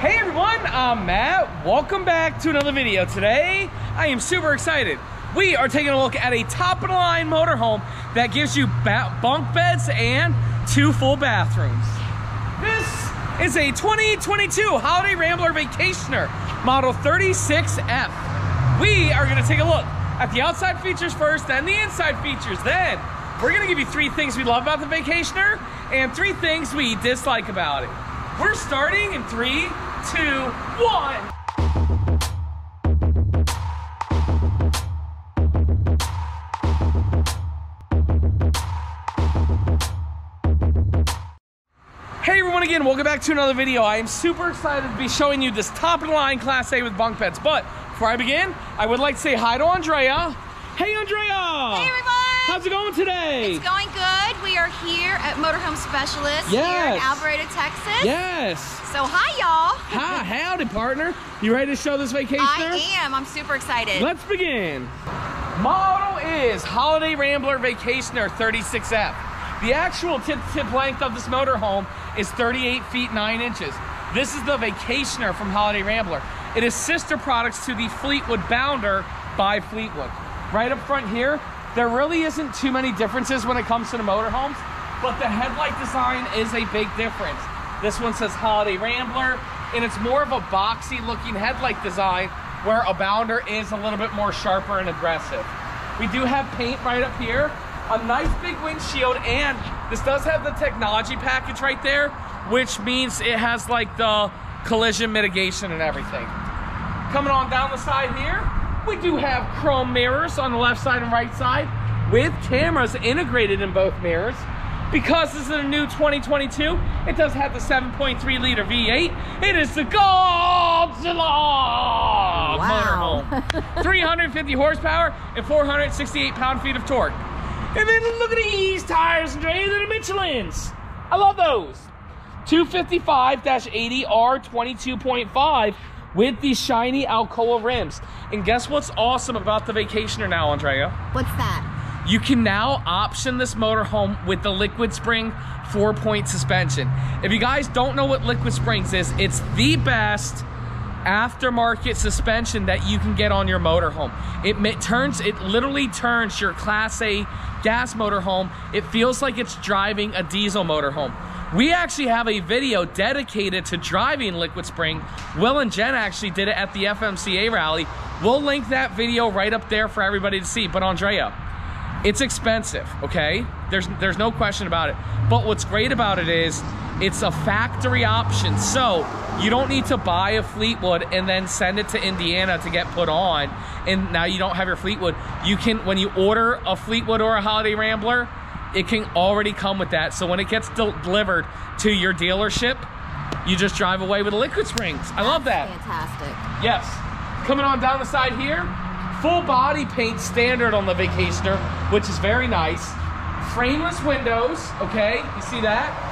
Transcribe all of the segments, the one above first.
Hey everyone, I'm Matt. Welcome back to another video. Today, I am super excited. We are taking a look at a top of the line motorhome that gives you bunk beds and two full bathrooms. This is a 2022 Holiday Rambler Vacationer, model 36F. We are gonna take a look at the outside features first, then the inside features. Then, we're gonna give you three things we love about the Vacationer and three things we dislike about it. We're starting in three, two, one. Hey everyone again, welcome back to another video. I am super excited to be showing you this top of the line Class A with bunk beds. But before I begin, I would like to say hi to Andrea. Hey Andrea! Hey everyone! How's it going today? It's going good. We are here at Motorhome Specialist yes. here in Alvarado, Texas. Yes. So hi, y'all. Hi, howdy, partner. You ready to show this vacation? I am. I'm super excited. Let's begin. Model is Holiday Rambler Vacationer 36F. The actual tip-to-tip length of this motorhome is 38 feet 9 inches. This is the Vacationer from Holiday Rambler. It is sister products to the Fleetwood Bounder by Fleetwood. Right up front here, there really isn't too many differences when it comes to the motorhomes, but the headlight design is a big difference. This one says Holiday Rambler, and it's more of a boxy looking headlight design where a Bounder is a little bit more sharper and aggressive. We do have paint right up here, a nice big windshield, and this does have the technology package right there, which means it has like the collision mitigation and everything. Coming on down the side here, we do have chrome mirrors on the left side and right side with cameras integrated in both mirrors. Because this is a new 2022, it does have the 7.3 liter V8. It is the Godzilla wow. motorhome. 350 horsepower and 468 pound-feet of torque. And then look at these tires, Andre, they're the Michelin's. I love those. 255-80R 22.5 with these shiny Alcoa rims. And guess what's awesome about the Vacationer now, Andrea? What's that? You can now option this motorhome with the Liquid Spring four-point suspension. If you guys don't know what Liquid Springs is, it's the best aftermarket suspension that you can get on your motorhome. It turns, it literally turns your Class A gas motorhome. It feels like it's driving a diesel motorhome. We actually have a video dedicated to driving Liquid Spring. Will and Jen actually did it at the FMCA rally. We'll link that video right up there for everybody to see. But Andrea, it's expensive, okay? There's, there's no question about it. But what's great about it is it's a factory option. So you don't need to buy a Fleetwood and then send it to Indiana to get put on. And now you don't have your Fleetwood. You can, when you order a Fleetwood or a Holiday Rambler, it can already come with that. So when it gets delivered to your dealership, you just drive away with the liquid springs. I love that. Fantastic. Yes. Coming on down the side here, full body paint standard on the Vacationer, which is very nice. Frameless windows, okay? You see that?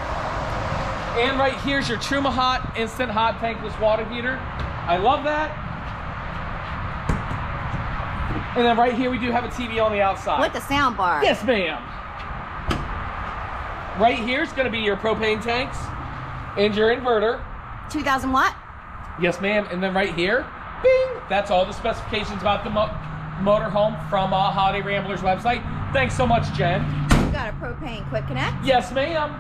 And right here's your Truma Hot instant hot tankless water heater. I love that. And then right here we do have a TV on the outside. With the sound bar. Yes, ma'am. Right here is going to be your propane tanks and your inverter. 2000 watt? Yes, ma'am. And then right here, bing, that's all the specifications about the mo motorhome from uh, Holiday Ramblers website. Thanks so much, Jen. You got a propane quick connect? Yes, ma'am.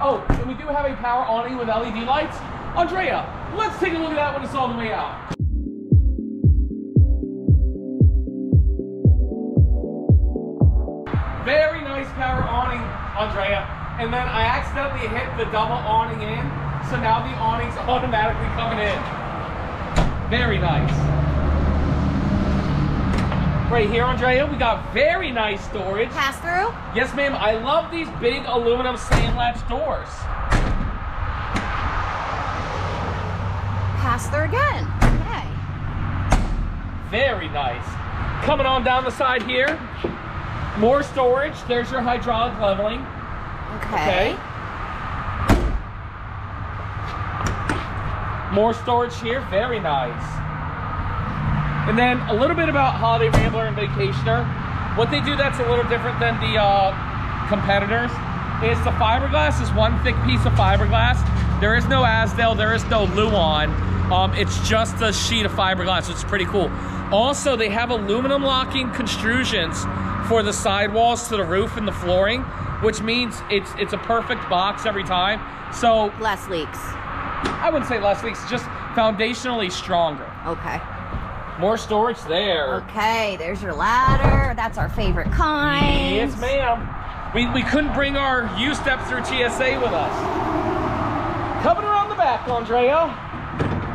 Oh, and we do have a power awning with LED lights. Andrea, let's take a look at that when it's all the way out. Andrea. And then I accidentally hit the double awning in, so now the awning's automatically coming in. Very nice. Right here, Andrea, we got very nice storage. Pass through? Yes, ma'am. I love these big aluminum slam latch doors. Pass through again. Okay. Very nice. Coming on down the side here, more storage. There's your hydraulic leveling. Okay. okay. More storage here. Very nice. And then a little bit about Holiday Rambler and Vacationer. What they do that's a little different than the uh, competitors is the fiberglass is one thick piece of fiberglass There is no Azdel, there is no Luan. Um, it's just a sheet of fiberglass, which is pretty cool. Also, they have aluminum locking constructions for the sidewalls to the roof and the flooring, which means it's it's a perfect box every time. So less leaks. I wouldn't say less leaks, just foundationally stronger. Okay. More storage there. Okay, there's your ladder. That's our favorite kind. Yes, ma'am. We, we couldn't bring our U-Step through TSA with us. Coming around the back, Andrea,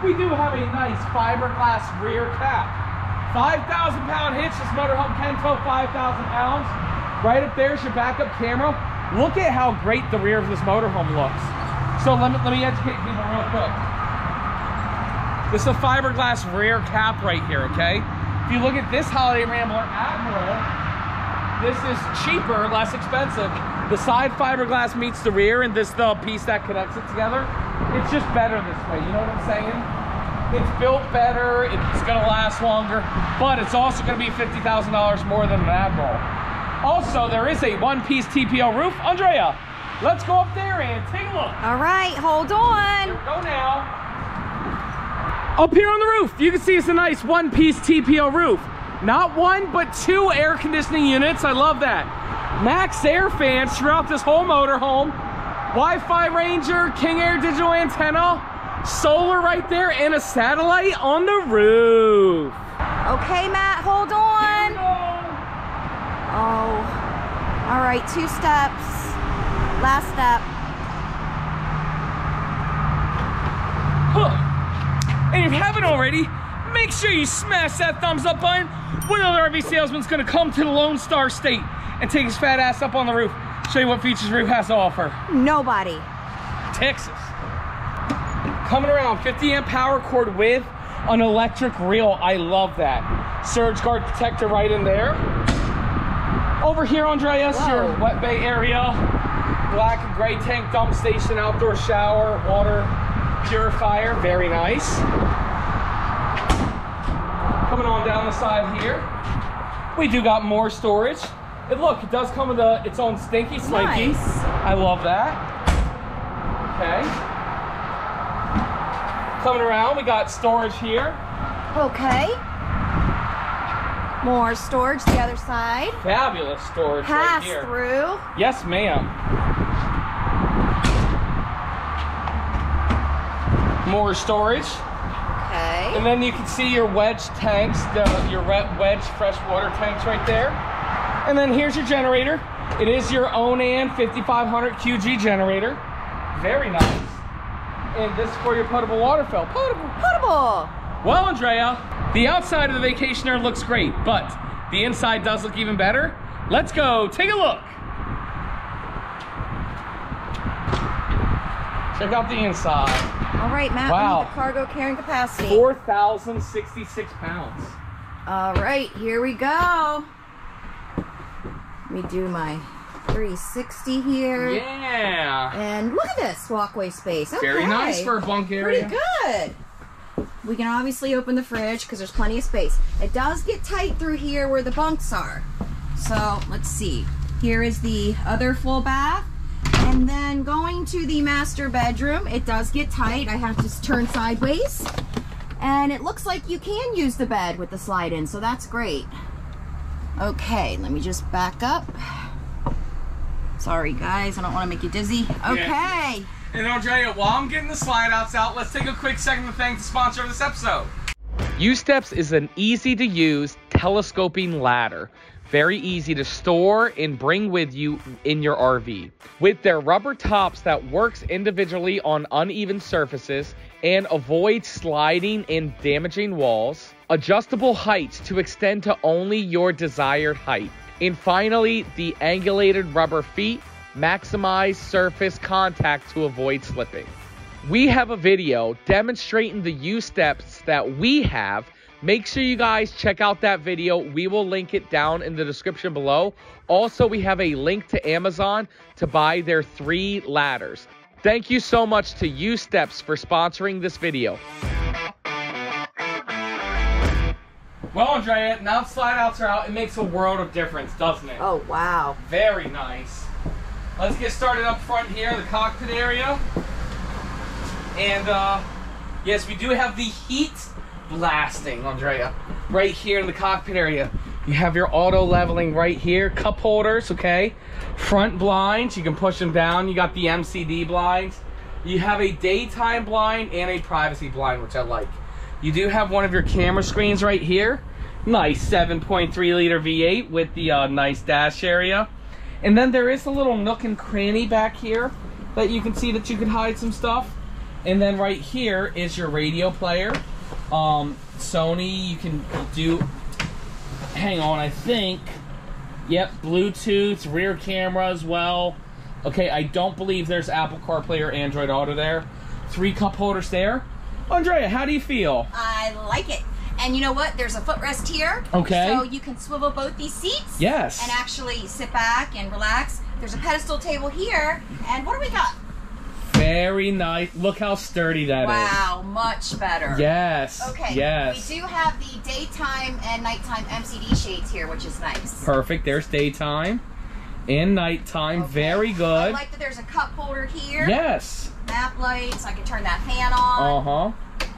we do have a nice fiberglass rear cap. 5,000 pound hitch, this motorhome can tow 5,000 pounds. Right up there's your backup camera. Look at how great the rear of this motorhome looks. So let me, let me educate people real quick. This is a fiberglass rear cap right here, okay? If you look at this Holiday Rambler Admiral, this is cheaper, less expensive. The side fiberglass meets the rear and this the piece that connects it together. It's just better this way, you know what I'm saying? It's built better, it's gonna last longer, but it's also gonna be $50,000 more than an Admiral. Also, there is a one-piece TPO roof. Andrea, let's go up there and take a look. All right, hold on. Here we go now. Up here on the roof, you can see it's a nice one-piece TPO roof. Not one, but two air conditioning units. I love that. MaxxAir fans throughout this whole motorhome. Wi-Fi Ranger, King Air digital antenna, solar right there, and a satellite on the roof. Okay, Matt, hold on. Oh, all right, two steps. Last step. Huh. And if you haven't already, make sure you smash that thumbs up button. What other RV salesman's gonna come to the Lone Star State and take his fat ass up on the roof, show you what features roof has to offer? Nobody. Texas. Coming around, 50 amp power cord with an electric reel. I love that. Surge guard protector right in there. Over here, Andreas, Whoa. your wet bay area. Black and gray tank dump station, outdoor shower, water purifier, very nice. Coming on down the side here, we do got more storage. And look, it does come with a, its own stinky slinky. Nice. I love that. Okay. Coming around, we got storage here. Okay. More storage the other side. Fabulous storage Pass right here. through. Yes, ma'am. More storage. Okay. And then you can see your wedge tanks, the, your wedge freshwater tanks right there. And then here's your generator. It is your Onan 5500 QG generator. Very nice. And this is for your potable water fill. Potable. Potable. Well, Andrea, the outside of the Vacationer looks great, but the inside does look even better. Let's go take a look. Check out the inside. All right, Matt. Wow. We need the cargo carrying capacity. 4,066 pounds. All right, here we go. Let me do my 360 here. Yeah. And look at this walkway space. Okay. Very nice for a bunk area. Pretty good. We can obviously open the fridge because there's plenty of space. It does get tight through here where the bunks are. So let's see. Here is the other full bath. And then going to the master bedroom, it does get tight. I have to turn sideways. And it looks like you can use the bed with the slide in, so that's great. Okay, let me just back up. Sorry guys, I don't want to make you dizzy. Okay. And Andrea, while I'm getting the slide outs out, let's take a quick second to thank the sponsor of this episode. USTEPS is an easy to use telescoping ladder. Very easy to store and bring with you in your RV. With their rubber tops that works individually on uneven surfaces and avoids sliding and damaging walls, adjustable heights to extend to only your desired height. And finally, the angulated rubber feet maximize surface contact to avoid slipping. We have a video demonstrating the USTEPS that we have. Make sure you guys check out that video. We will link it down in the description below. Also, we have a link to Amazon to buy their three ladders. Thank you so much to USTEPS for sponsoring this video. Well, Andrea, now that slide outs are out, it makes a world of difference, doesn't it? Oh, wow. Very nice. Let's get started up front here, the cockpit area. And uh, yes, we do have the heat blasting, Andrea. Right here in the cockpit area. You have your auto leveling right here. Cup holders, okay? Front blinds, you can push them down. You got the MCD blinds. You have a daytime blind and a privacy blind, which I like. You do have one of your camera screens right here. Nice 7.3 liter V8 with the uh, nice dash area. And then there is a little nook and cranny back here that you can see that you can hide some stuff. And then right here is your radio player. Um, Sony, you can do, hang on, I think, yep, Bluetooth, rear camera as well. Okay, I don't believe there's Apple CarPlay or Android Auto there. Three cup holders there. Andrea, how do you feel? I like it. And you know what? There's a footrest here. Okay. So you can swivel both these seats. Yes. And actually sit back and relax. There's a pedestal table here. And what do we got? Very nice. Look how sturdy that is. wow, much better. Yes. Okay. Yes. We do have the daytime and nighttime MCD shades here, which is nice. Perfect. There's daytime and nighttime. Okay. Very good. I like that there's a cup holder here. yes. Map lights. I can turn that fan on. Uh huh.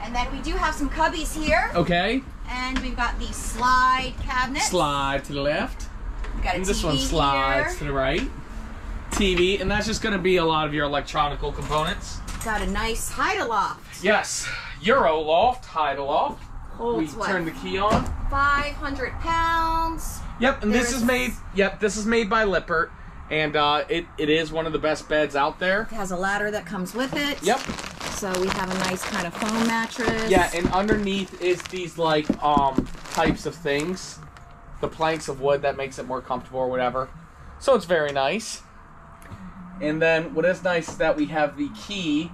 And then we do have some cubbies here. Okay. And we've got the slide cabinet. Slide to the left. We've got a And this one slides here. to the right. TV, and that's just going to be a lot of your electronical components. Got a nice hide. Yes. Euro loft, hide loft. We what? turn the key on. 500 pounds. Yep, and this is is- made. Yep, this is made by Lippert, and uh, it it is one of the best beds out there. It has a ladder that comes with it. Yep. So we have a nice kind of foam mattress. Yeah, and underneath is these like um types of things, the planks of wood that makes it more comfortable or whatever. So it's very nice. And then what is nice is that we have the key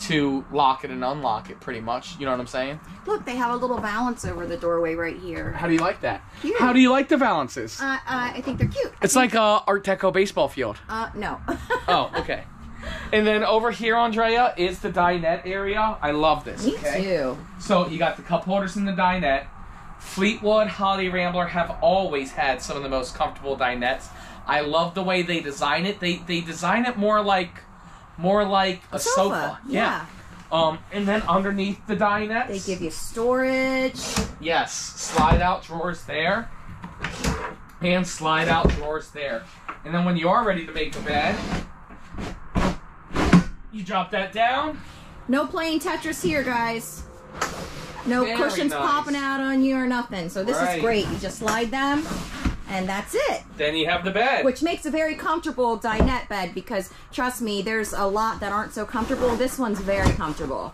to lock it and unlock it pretty much. You know what I'm saying? Look, they have a little valance over the doorway right here. How do you like that? Cute. How do you like the valances? Uh, uh, I think they're cute. it's like a Art Deco baseball field. Uh, no. Oh, okay. And then over here, Andrea, is the dinette area. I love this. Me okay? too. So you got the cup holders in the dinette. Fleetwood, Holiday Rambler have always had some of the most comfortable dinettes. I love the way they design it. They they design it more like more like a, sofa, yeah. Um, and then underneath the dinette, They give you storage. yes, slide out drawers there, and slide out drawers there. And then when you are ready to make the bed, you drop that down. No playing Tetris here, guys. No Very cushions nice. popping out on you or nothing. So this Right. is great. You just slide them, and that's it. Then you have the bed. Which makes a very comfortable dinette bed because, trust me, there's a lot that aren't so comfortable. This one's very comfortable.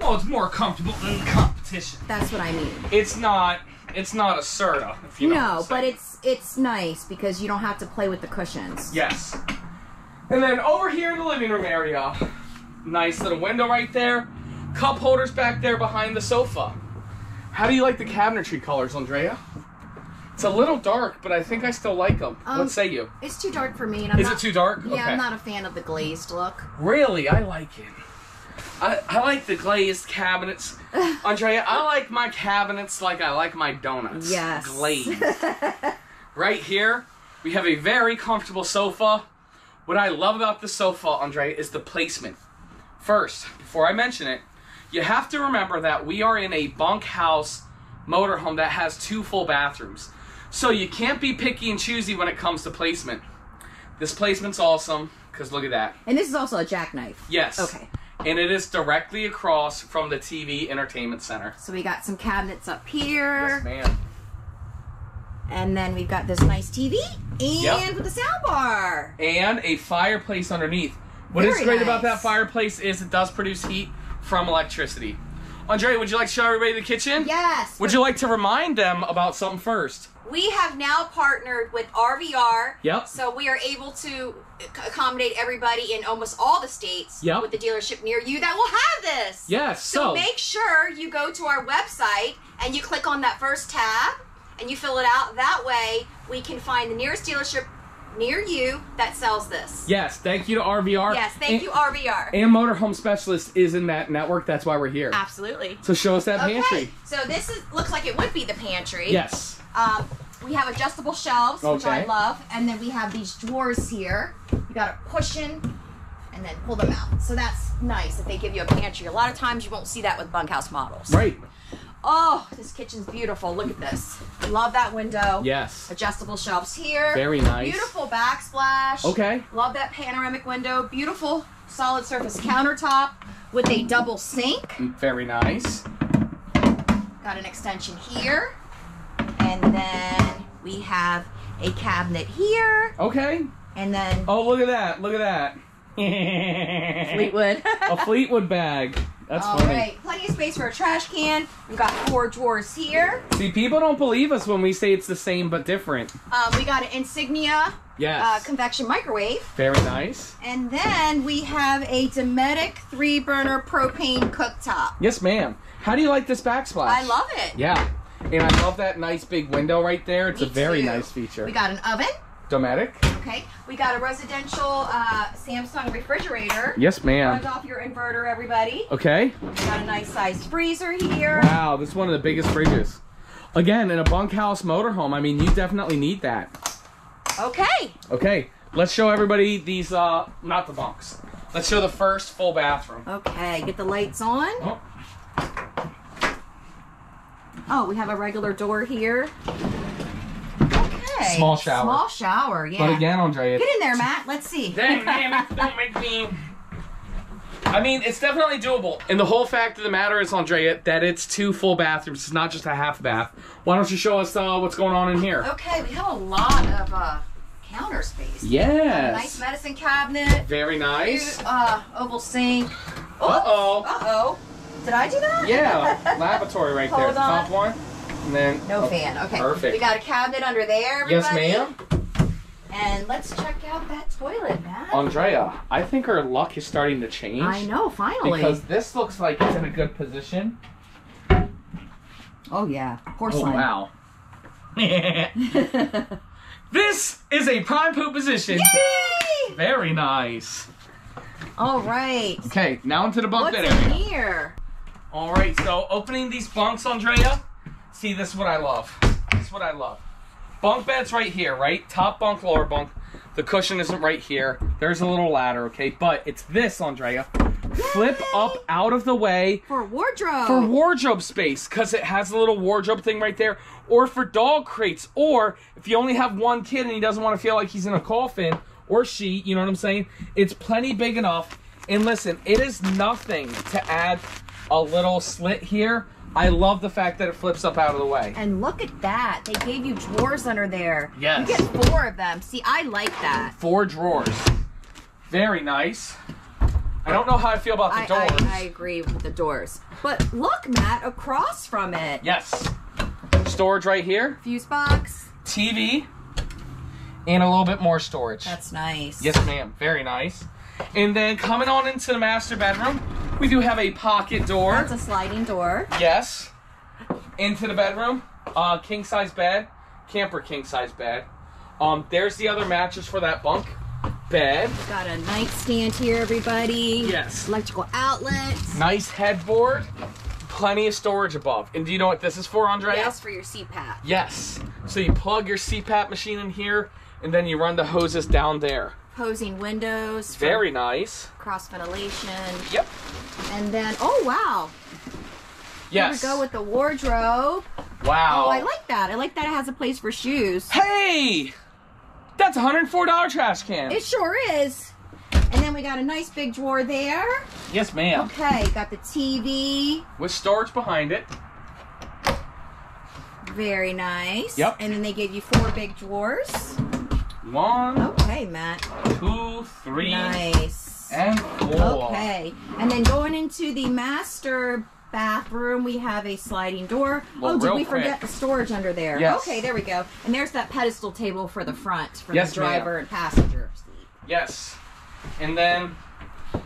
well, it's more comfortable than the competition. That's what I mean. It's not. It's not a Serta. If you know no, but it's it's nice because you don't have to play with the cushions. yes. And then over here in the living room area, nice little window right there. Cup holders back there behind the sofa. How do you like the cabinetry colors, Andrea? It's a little dark, but I think I still like them. Um, what say you? It's too dark for me, and I'm Is not, it too dark? Yeah, okay. I'm not a fan of the glazed look. Really, I like it. I, I like the glazed cabinets. Andrea, I like my cabinets like I like my donuts. Yes. Glazed. right here, we have a very comfortable sofa. What I love about the sofa, Andre, is the placement. First, before I mention it, you have to remember that we are in a bunkhouse motorhome that has two full bathrooms. So you can't be picky and choosy when it comes to placement. This placement's awesome, because look at that. And this is also a jackknife. Yes. Okay. And it is directly across from the TV entertainment center. So we got some cabinets up here, Yes, ma'am. And then we've got this nice TV, and Yep. with a sound bar. And a fireplace underneath. What is Very great about that fireplace is it does produce heat from electricity. Andre, would you like to show everybody the kitchen? Yes. Would you like to remind them about something first? We have now partnered with RVR. Yep. So we are able to accommodate everybody in almost all the states Yep. with the dealership near you that will have this. Yes. So, So, make sure you go to our website and you click on that first tab and you fill it out. That way we can find the nearest dealership near you that sells this. yes, thank you to RVR. Yes, thank and, you, RVR. And Motorhome Specialist is in that network. That's why we're here. Absolutely. So show us that Okay, pantry. so this is looks like it would be the pantry. Yes. Um, we have adjustable shelves, which I love, and then we have these drawers here. You got a push in and then pull them out. So that's nice that they give you a pantry. A lot of times you won't see that with bunkhouse models. Right. Oh, this kitchen's beautiful. Look at this. Love that window. Yes. Adjustable shelves here. Very nice. Beautiful backsplash. Okay. Love that panoramic window. Beautiful solid surface countertop with a double sink. Mm, very nice. Got an extension here. And then we have a cabinet here. Okay. And then Oh, look at that. Look at that. Fleetwood. a Fleetwood bag. That's All funny. right, plenty of space for a trash can. We've got four drawers here. See, people don't believe us when we say it's the same but different. Um, we got an Insignia Yes. uh, convection microwave. Very nice. And then we have a Dometic three burner propane cooktop. Yes, ma'am. How do you like this backsplash? I love it. Yeah. And I love that nice big window right there. It's Me a very too. nice feature. We got an oven. Dometic. Okay. We got a residential uh, Samsung refrigerator. Yes, Runs ma'am. off your inverter, everybody. Okay. We got a nice sized freezer here. Wow, this is one of the biggest fridges. Again, in a bunkhouse motorhome, I mean, you definitely need that. Okay. Okay, let's show everybody these, uh, not the bunks. Let's show the first full bathroom. Okay. Get the lights on. Oh, Oh, we have a regular door here. Okay. Small shower. Small shower, yeah. But again, Andrea, Get in there, Matt. Let's see. Dang, damn it, don't make me. I mean, it's definitely doable. And the whole fact of the matter is, Andrea, that it's two full bathrooms. It's not just a half bath. Why don't you show us uh, what's going on in here? Okay, we have a lot of uh, counter space. A Yes. nice medicine cabinet. Very nice. Uh, oval sink. Uh-oh. Uh oh. Did I do that? Yeah, lavatory right there. Hold The top one. And then. No oh, fan. Okay. Perfect. We got a cabinet under there. Yes, ma'am. And let's check out that toilet, Matt. Andrea, I think our luck is starting to change. I know. Finally. Because this looks like it's in a good position. oh yeah. Oh, Porcelain. wow. this is a prime poop position. Yay! Very nice. All right. Okay, now into the bunk What's bed in area. here? All right, so opening these bunks, Andrea. See, this is what I love. This is what I love. Bunk beds right here, right? Top bunk, lower bunk. The cushion isn't right here. There's a little ladder, okay? But it's this, Andrea. Flip up out of the way For wardrobe. for wardrobe space because it has a little wardrobe thing right there, or for dog crates, or if you only have one kid and he doesn't want to feel like he's in a coffin or she, you know what I'm saying? It's plenty big enough. And listen, it is nothing to add a little slit here. I love the fact that it flips up out of the way. And look at that. They gave you drawers under there. Yes. You get four of them. See, I like that. Four drawers. Very nice. I don't know how I feel about the I, doors. I, I agree with the doors. But look, Matt, across from it. yes. Storage right here. Fuse box. TV. And a little bit more storage. That's nice. Yes, ma'am. Very nice. And then coming on into the master bedroom, we do have a pocket door. That's a sliding door. yes. Into the bedroom, uh, king size bed, camper king size bed. Um, there's the other mattress for that bunk bed. Got a nightstand here, everybody. Yes. Electrical outlets. Nice headboard. Plenty of storage above. And do you know what this is for, Andrea? Yes, for your CPAP. Yes. So you plug your CPAP machine in here, and then you run the hoses down there. Posing windows. Very nice. Cross ventilation. Yep. And then, oh wow. Yes. Here we go with the wardrobe. wow. Oh, I like that. I like that it has a place for shoes. Hey! That's a $104 trash can. It sure is. And then we got a nice big drawer there. yes, ma'am. Okay, got the TV. With storage behind it. Very nice. Yep. And then they gave you four big drawers. One, Okay, Matt. two, three, Nice. and four. Okay. And then going into the master bathroom, we have a sliding door. Well, oh, did we forget quick. the storage under there? Yes. Okay, there we go. And there's that pedestal table for the front for Yes, the driver and passenger seat. Yes. And then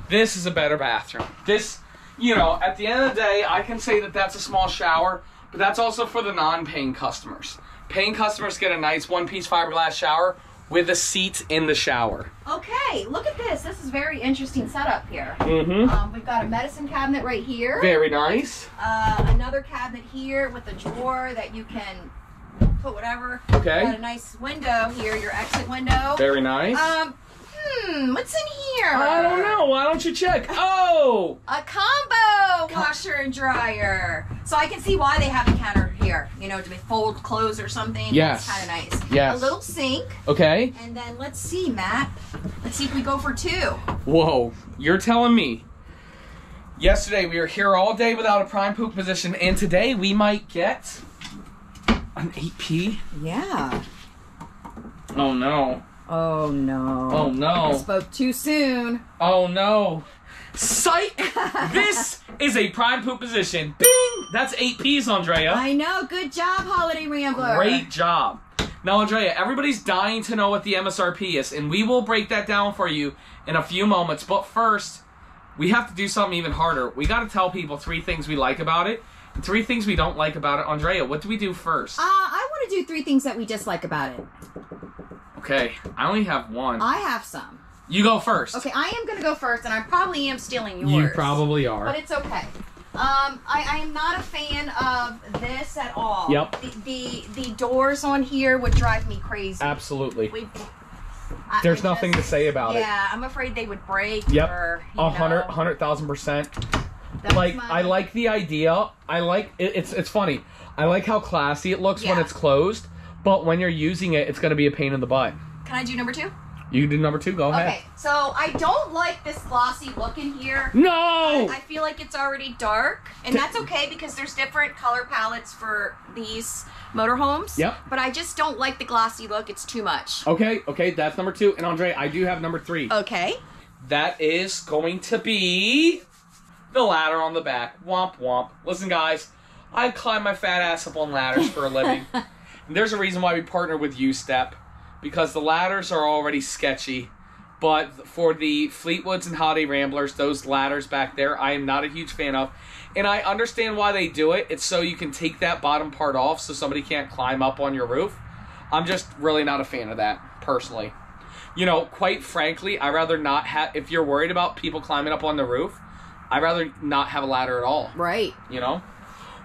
this is a better bathroom. This, you know, at the end of the day, I can say that that's a small shower, but that's also for the non-paying customers. Paying customers get a nice one-piece fiberglass shower with a seat in the shower. Okay, look at this. This is very interesting setup here. Mm-hmm. Um, we've got a medicine cabinet right here. Very nice. Uh, another cabinet here with a drawer that you can put whatever. Okay. Got a nice window here, your exit window. Very nice. Um, Hmm, what's in here? I don't know. Why don't you check? Oh, A combo washer and dryer. So I can see why they have the counter here. You know, to fold clothes or something. Yes. It's kind of nice. Yes. A little sink. okay. And then let's see, Matt. Let's see if we go for two. Whoa, you're telling me. Yesterday we were here all day without a prime poop position, and today we might get an 8P. Yeah. Oh no. Oh no. Oh no. I Spoke too soon. Oh no. Psych! this is a prime poop position. Bing! That's eight P's, Andrea. I know. Good job, Holiday Rambler. Great job. Now, Andrea, everybody's dying to know what the MSRP is, and we will break that down for you in a few moments. But first, we have to do something even harder. We got to tell people three things we like about it and three things we don't like about it. Andrea, what do we do first? Uh, I want to do three things that we dislike about it. Okay, I only have one. I have some. You go first. Okay, I am gonna go first, and I probably am stealing yours. You probably are. But it's okay. Um, I, I am not a fan of this at all. Yep. The, the the doors on here would drive me crazy. Absolutely. We, I- There's I nothing to say about it. Yeah, I'm afraid they would break. Yep. Or, A hundred, know, hundred thousand percent. that's like my- I like the idea. I like it, it's it's funny. I like how classy it looks when it's closed, but when you're using it, it's going to be a pain in the butt. Can I do number two? You can do number two. Go ahead. Okay, so I don't like this glossy look in here. No. I feel like it's already dark, and that's okay because there's different color palettes for these motorhomes. Yep. But I just don't like the glossy look. It's too much. okay. Okay. That's number two. And Andre, I do have number three. Okay. That is going to be the ladder on the back. Womp womp. Listen, guys, I climb my fat ass up on ladders for a living. and there's a reason why we partner with U-Step because the ladders are already sketchy. But for the Fleetwoods and Holiday Ramblers, those ladders back there, I am not a huge fan of. And I understand why they do it. It's so you can take that bottom part off so somebody can't climb up on your roof. I'm just really not a fan of that, personally you know, quite frankly, I'd rather not have. If you're worried about people climbing up on the roof, I'd rather not have a ladder at all. Right. You know.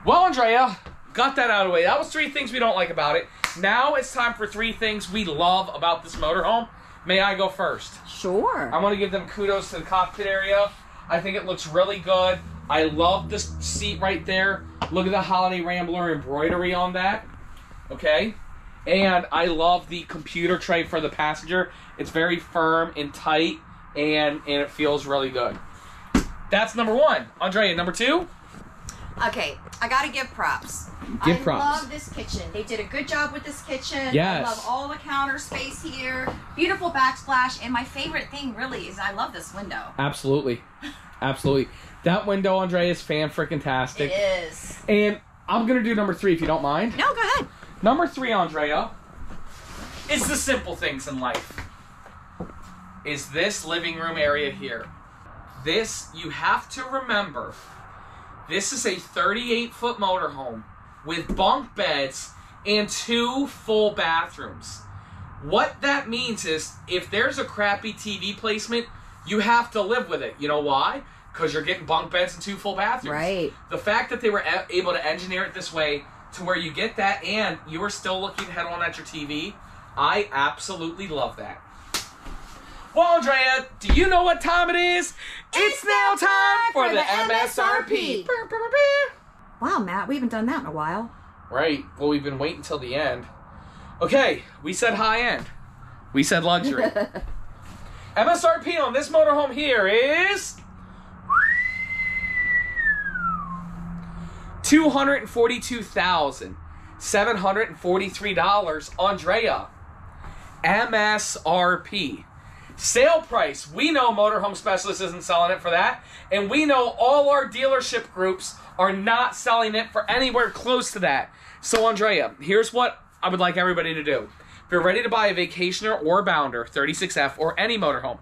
Well, Andrea, got that out of the way. That was three things we don't like about it. Now it's time for three things we love about this motorhome. May I go first? Sure. I want to give them kudos to the cockpit area. I think it looks really good. I love this seat right there. Look at the Holiday Rambler embroidery on that. Okay? And I love the computer tray for the passenger. It's very firm and tight and and it feels really good. That's number one. Andrea, number two? Okay, I gotta give props. Give I props. love this kitchen. They did a good job with this kitchen. Yes. I love all the counter space here. Beautiful backsplash. And my favorite thing really is I love this window. Absolutely. Absolutely. That window, Andrea, is fan freaking tastic. is. And I'm gonna do number three if you don't mind. No, go ahead. Number three, Andrea, is the simple things in life. Is this living room area here? This, you have to remember, this is a 38 foot motorhome with bunk beds and two full bathrooms. What that means is if there's a crappy TV placement, you have to live with it. You know why? Because you're getting bunk beds and two full bathrooms. Right. The fact that they were able to engineer it this way to where you get that and you are still looking head on at your TV, I absolutely love that. Well, Andrea, do you know what time it is? It's, now time for, the, MSRP. Wow, Matt, we haven't done that in a while. Right. Well, we've been waiting till the end. Okay, we said high end. We said luxury. MSRP on this motorhome here is two hundred and forty-two thousand seven hundred and forty-three dollars. Andrea, MSRP. Sale price. We know Motorhome Specialist isn't selling it for that, and we know all our dealership groups are not selling it for anywhere close to that. So, Andrea, here's what I would like everybody to do. If you're ready to buy a Vacationer or Bounder, 36F, or any motorhome,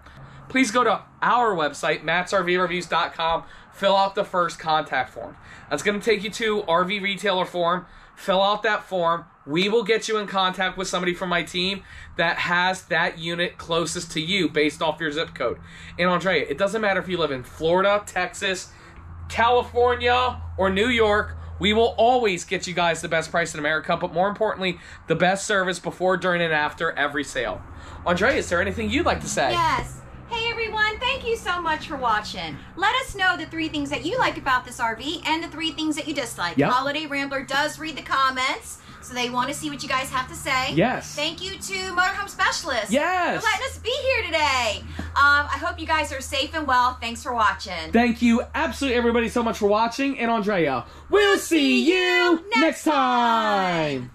please go to our website, mattsrvreviews.com, fill out the first contact form. That's going to take you to RV Retailer Form. Fill out that form. We will get you in contact with somebody from my team that has that unit closest to you based off your zip code. And Andrea, it doesn't matter if you live in Florida, Texas, California, or New York. We will always get you guys the best price in America, but more importantly, the best service before, during, and after every sale. Andrea, is there anything you'd like to say? Yes. Everyone, thank you so much for watching. Let us know the three things that you like about this RV and the three things that you dislike. Yep. Holiday Rambler does read the comments, so they want to see what you guys have to say. Yes. Thank you to Motorhome Specialist. Yes. For letting us be here today. Um, I hope you guys are safe and well. Thanks for watching. Thank you, absolutely everybody, so much for watching. And Andrea, we'll see you next time.